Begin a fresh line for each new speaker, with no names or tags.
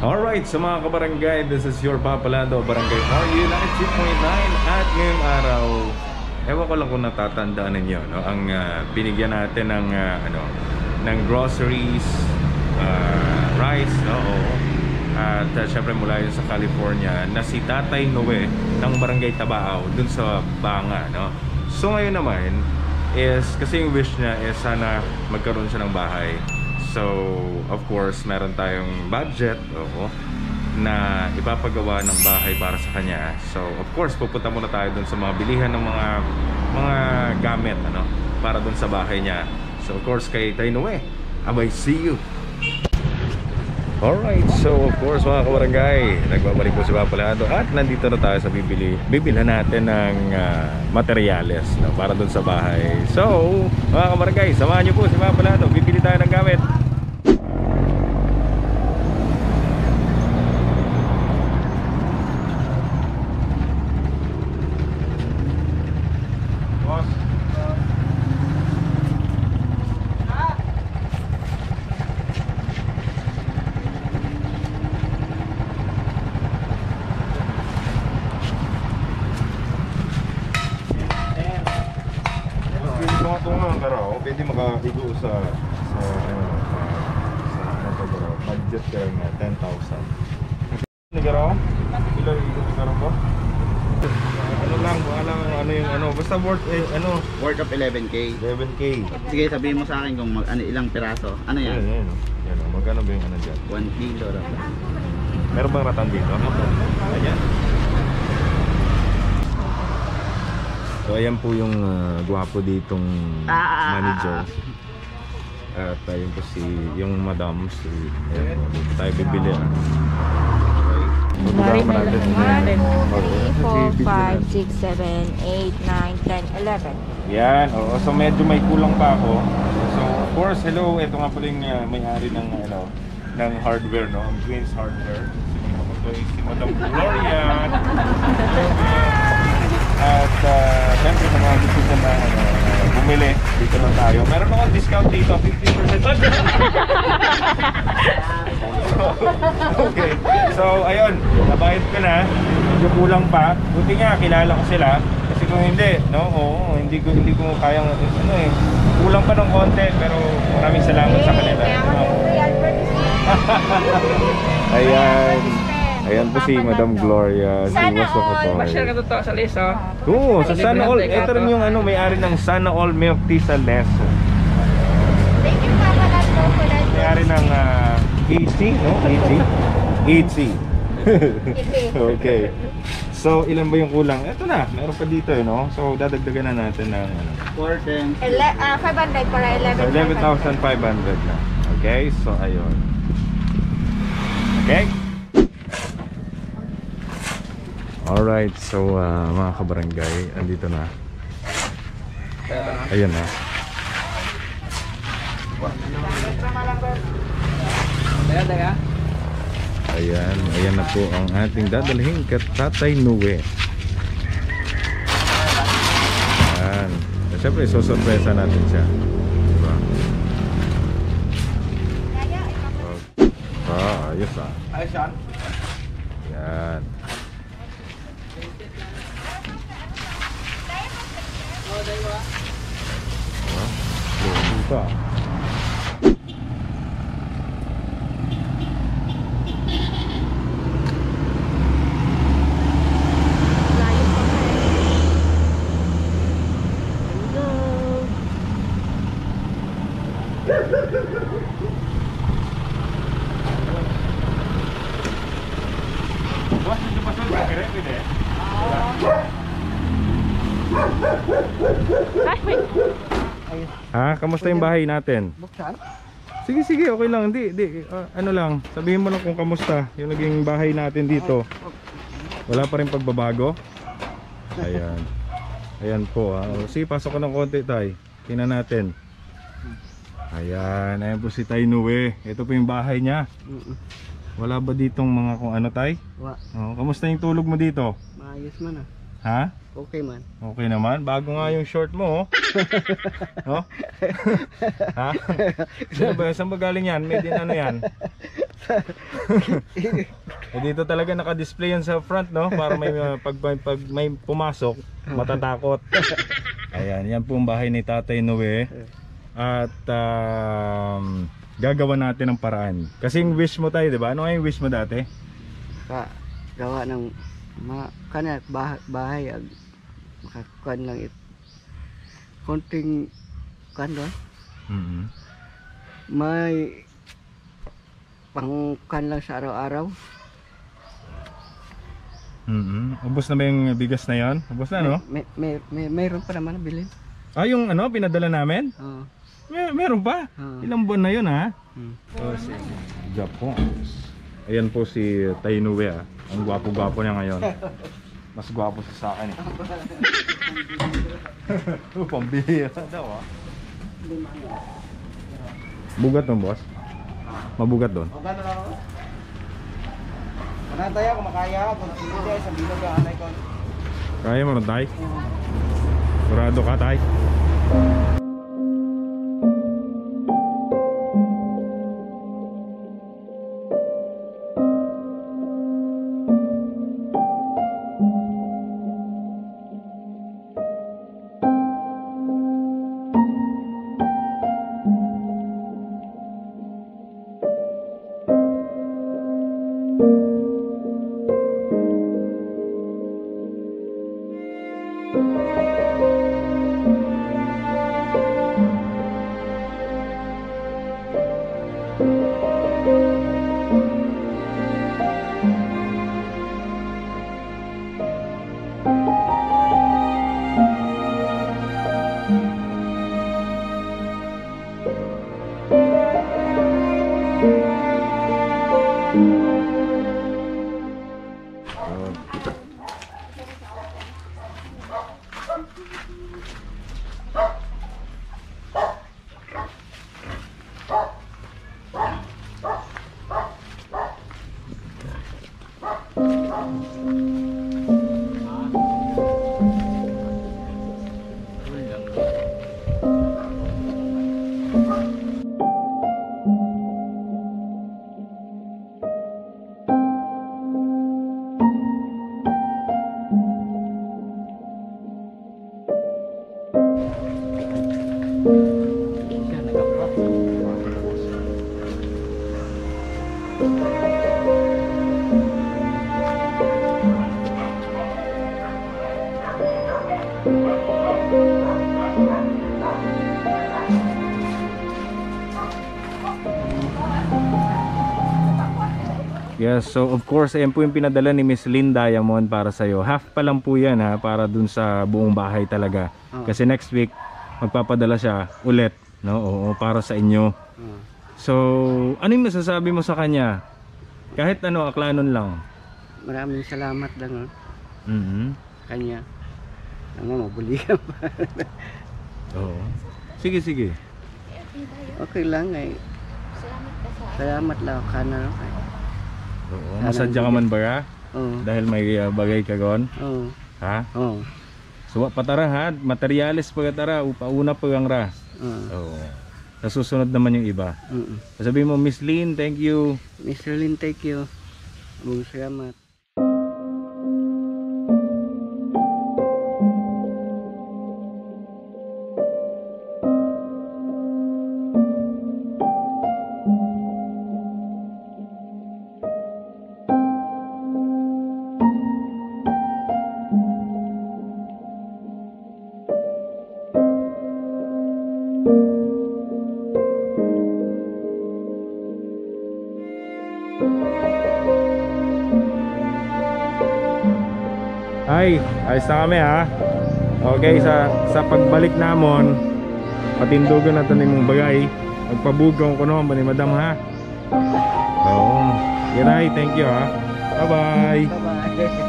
Alright, sa mga kabarangay, this is your Papalado, Barangay RU 92.9 at ngayong araw, ewan ko lang kung natatandaan ninyo, no? ang ah, binigyan natin ng, ah, ano, ng groceries, ah, rice, no? Oo. At uh, syempre mula yun sa California na si Tatay Noe ng Barangay Tabao dun sa Banga, no? So ngayon naman is kasi yung wish niya is sana magkaroon siya ng bahay. So, of course, meron tayong budget, oo, na ipapagawa ng bahay para sa kanya. So, of course, pupunta muna tayo dun sa mga bilihan ng mga mga gamit, ano, para dun sa bahay niya. So, of course, kay Tay Noe, abay, see you! Alright, so of course mga kabarangay, nagbabalik po si Papalado at nandito na tayo sa bibili, bibilhan natin ng ah, materyales no, para dun sa bahay. So, mga kabarangay, samahan niyo po si Papalado, bibili tayo ng gamit. Boss, Pwede mga tungang karaw, pwede makaigo sa sa ano, sa ano to karaw, budget ka lang na 10,000. Ni karaw? Ilan ni karaw ko? Ano lang, wala lang ano yung ano, basta worth eh, ano,
Worth of 11k.
11k.
Sige, sabihin mo sa akin kung mag, ano, ilang piraso. Ano
Yan,
yan?
yan, oh. yan, oh. magkano ba yung ano dyan?
1 kilo. raw.
Meron bang ratan dito? Ayan. So ayan po yung uh, gwapo ditong
Ah, ah, ah,
manager.
ah,
At ayun po si yung madam si ayan po, dito tayo bibili ah.
Mari
Magkasama
na
natin.
lang. 1, 2, 3, 4,
Kasi
5,
video na.
6, 7, 8, 9, 10, 11.
Yan, oo. So medyo may kulang pa ako. So of course, hello, ito nga pala yung uh, may-ari ng ano ng hardware, no? Ang Queen's Hardware. Si, si Madam Gloria. At uh, syempre sa mga gusto dyan na uh, bumili, dito lang tayo. Meron akong discount dito, 50%. okay. So, ayun, nabayad ko na. Medyo kulang pa. Buti nga, kilala ko sila. Kasi kung hindi, no? Oo, hindi ko hindi ko kayang ano eh. Kulang pa ng konti, pero maraming salamat sa kanila. No? Ayan. Ayan po si Madam Gloria. Si
Sana
Waso
all.
Masyal ka to sa Liso.
Oo, sa Sana All. Ito rin yung ano, may-ari ng Sana All Milk Tea sa Leso.
Thank you, Papa.
May-ari ng uh, AC, no? AC? AC. okay. So, ilan ba yung kulang? Ito na, meron pa dito, eh, no? So, dadagdagan na natin ng ano.
4, 10.
Ele- ah, 500 para 11.
So, 11,500 na. Okay, so ayun. Okay? Alright, so uh, mga kabarangay, andito na. Ayan na.
Teka.
Ayan, ayan na po ang ating dadalhin kat Tatay Nue. Ayan. Siyempre, susurpresa natin siya. Diba? Ah, ayos ah.
Ayos yan.
Yan. Oh, luto pa. Boss, dito pa sa kere, pwede? Ha, kamusta yung bahay natin?
Buksan?
Sige, sige, okay lang. Hindi, hindi. ah, ano lang, sabihin mo lang kung kamusta yung naging bahay natin dito. Wala pa rin pagbabago? Ayan. Ayan po. Ah. O, Sige, pasok ka ng konti, Tay. Tingnan natin. Ayan. Ayan po si Tay Nue. Ito po yung bahay niya. Wala ba ditong mga kung ano, Tay?
Wa,
Oh, kamusta yung tulog mo dito?
maayos man ah.
Ha?
Okay man.
Okay naman. Bago nga yung short mo, oh. oh? ha? Saan ba, saan ba galing yan? Made in ano yan? eh, dito talaga naka-display yan sa front, no? Para may uh, pag, pag, pag may pumasok, matatakot. Ayan, yan po ang bahay ni Tatay Noe. At um, gagawa natin ng paraan. Kasi yung wish mo tayo, di ba? Ano nga yung wish mo dati?
Ka, gawa ng ma, kana, bahay, bahay ag, makakuan lang it. Konting, kan doon,
mm
may pangkan lang sa araw-araw.
mm Ubus na ba yung bigas na yon? Ubus na, no?
May, may, may, mayroon pa naman na bilhin.
Ah, yung ano, pinadala namin?
Oo.
May, meron pa?
Oo.
Ilang buwan na yun, ha?
Hmm.
Oh, si Japon. Ayan po si Tainue ah. Ang gwapo-gwapo niya ngayon. Mas gwapo siya sa akin eh. oh, pambihira daw ah. Bugat mo boss? Mabugat doon.
O gano'n ako? Manantay ako makaya kung hindi sa bilog ang anay ko.
Kaya mo rin tay? Sigurado ka tay?
Siya
Yes, so of course, ayan po yung pinadala ni Miss Lynn Diamond para sa'yo. Half pa lang po yan ha, para dun sa buong bahay talaga.
Oo.
Kasi next week, magpapadala siya ulit, no? Oo, para sa inyo.
Oo.
So, ano yung masasabi mo sa kanya? Kahit ano, aklanon lang.
Maraming salamat lang oh,
Mhm.
kanya. Ano, mabulihan pa.
Oo. Sige, sige.
okay lang eh.
Salamat ka sa
Salamat lang ka na. Okay.
Oo. Masadya ka man ba ka?
Oo.
Dahil may uh, bagay ka gon?
Oo.
Ha?
Oo.
So, patara ha? Materialis pagkatara, upauna pagang ra.
Oo.
Oo. Sa susunod naman yung iba.
Oo.
Sabihin mo, Miss Lynn, thank you.
Mr. Lin, thank you. Mabuhay salamat.
alis na kami ha? Okay sa, sa pagbalik namon patindugan na tanim mong bagay. Magpabugong ko naman ni madam ha? Oo. Oh, yun thank you ha? Bye
bye bye bye